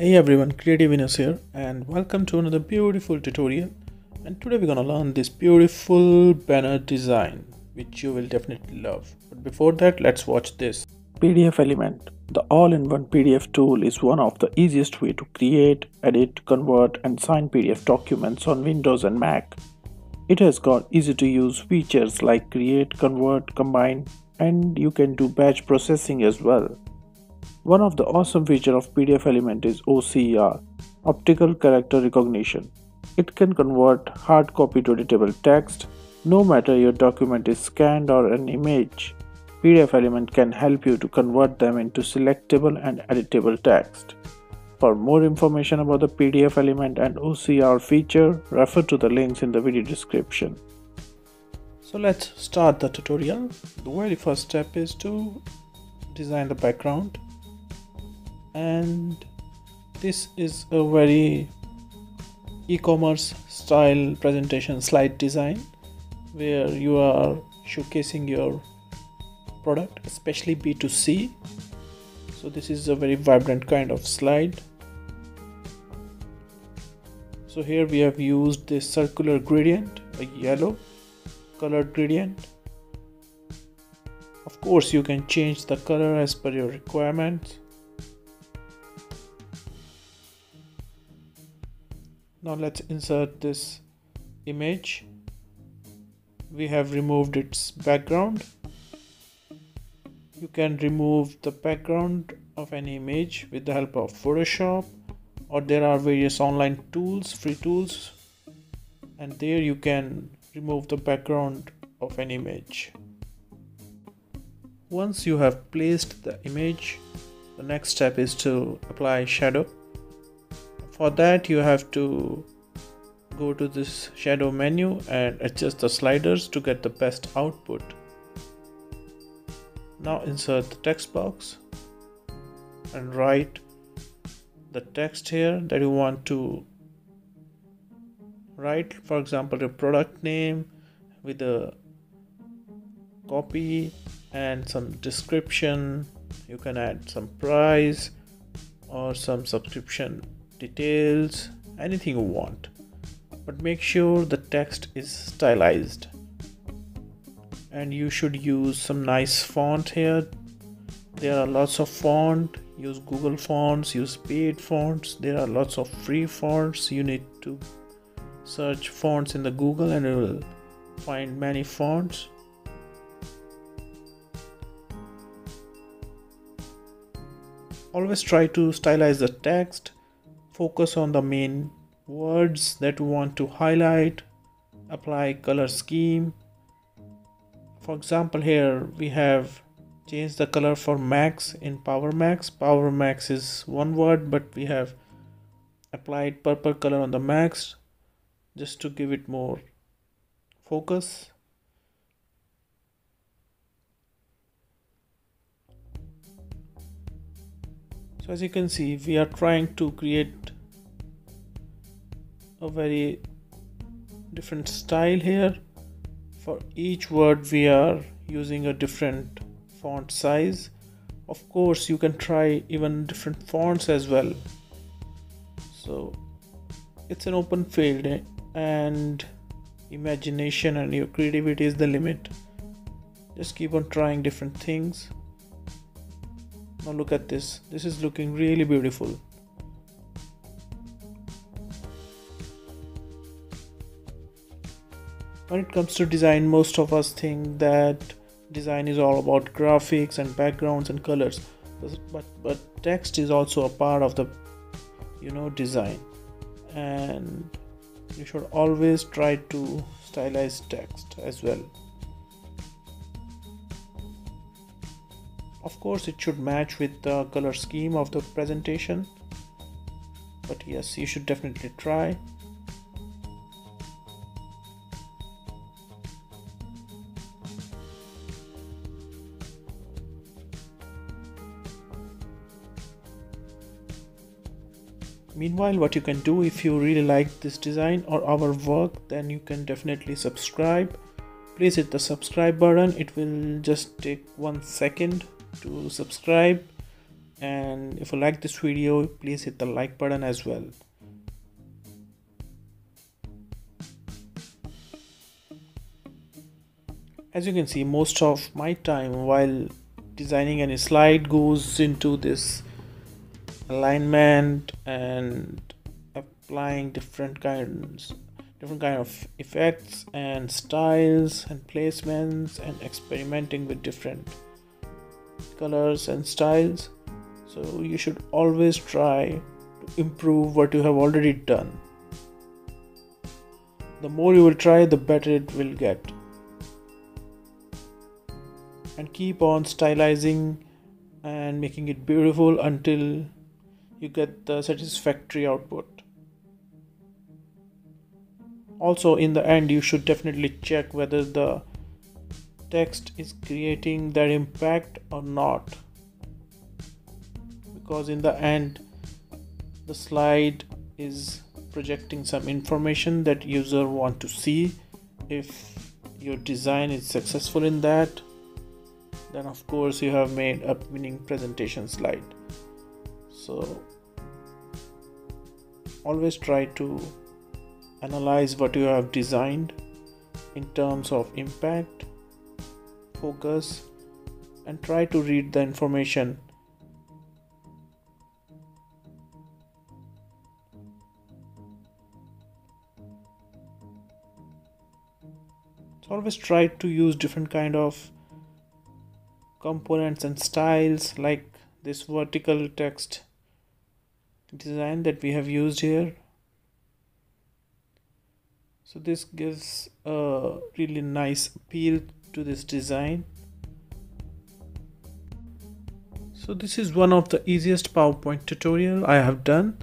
Hey everyone, Creative Venus here and welcome to another beautiful tutorial and today we're gonna learn this beautiful banner design which you will definitely love. But before that, let's watch this. PDF Element. The all-in-one PDF tool is one of the easiest way to create, edit, convert and sign PDF documents on Windows and Mac. It has got easy to use features like create, convert, combine and you can do batch processing as well. One of the awesome feature of PDF element is OCR, optical character recognition. It can convert hard copy to editable text, no matter your document is scanned or an image. PDF element can help you to convert them into selectable and editable text. For more information about the PDF element and OCR feature, refer to the links in the video description. So let's start the tutorial. The very first step is to design the background and this is a very e-commerce style presentation slide design where you are showcasing your product especially b2c so this is a very vibrant kind of slide. So here we have used this circular gradient a yellow colored gradient. Of course you can change the color as per your requirements now let's insert this image. We have removed its background. You can remove the background of any image with the help of Photoshop or there are various online tools free tools and there you can remove the background of an image. Once you have placed the image the next step is to apply shadow for that you have to go to this shadow menu and adjust the sliders to get the best output. Now insert the text box and write the text here that you want to write for example your product name with a copy and some description. You can add some price or some subscription details anything you want. But make sure the text is stylized. And you should use some nice font here. There are lots of font. Use google fonts use paid fonts. There are lots of free fonts. You need to search fonts in the google and you will find many fonts. Always try to stylize the text focus on the main words that we want to highlight apply color scheme. For example here we have changed the color for max in power max. Power max is one word but we have applied purple color on the max just to give it more focus. So as you can see we are trying to create a very different style here. For each word we are using a different font size. Of course you can try even different fonts as well. So it's an open field eh? and imagination and your creativity is the limit. Just keep on trying different things. Now look at this. This is looking really beautiful when it comes to design most of us think that design is all about graphics and backgrounds and colors. But but text is also a part of the you know design. And you should always try to stylize text as well. Of course it should match with the color scheme of the presentation. But yes you should definitely try meanwhile what you can do if you really like this design or our work then you can definitely subscribe. Please hit the subscribe button. It will just take one second to subscribe. And if you like this video please hit the like button as well. As you can see most of my time while designing any slide goes into this alignment and applying different kinds different kind of effects and styles and placements and experimenting with different colors and styles. So you should always try to improve what you have already done. The more you will try the better it will get. And keep on stylizing and making it beautiful until you get the satisfactory output. Also in the end you should definitely check whether the text is creating that impact or not. Because in the end the slide is projecting some information that user want to see. If your design is successful in that then of course you have made a winning presentation slide so always try to analyze what you have designed in terms of impact focus and try to read the information. Always try to use different kind of components and styles like this vertical text design that we have used here. So this gives a really nice appeal to this design. So this is one of the easiest PowerPoint tutorial I have done.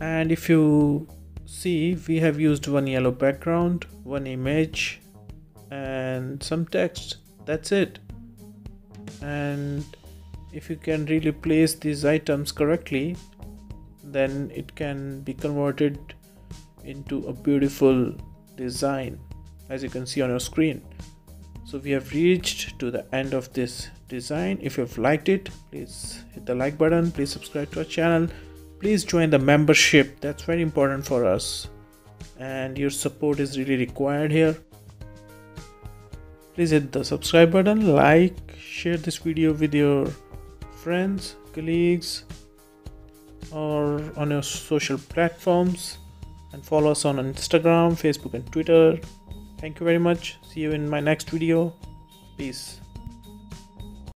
And if you see we have used one yellow background one image and some text. That's it. And if you can really place these items correctly then it can be converted into a beautiful design as you can see on your screen. So we have reached to the end of this design. If you've liked it please hit the like button. Please subscribe to our channel. Please join the membership. That's very important for us. And your support is really required here. Please hit the subscribe button. Like share this video with your friends colleagues or on your social platforms and follow us on Instagram, Facebook, and Twitter. Thank you very much. See you in my next video. Peace.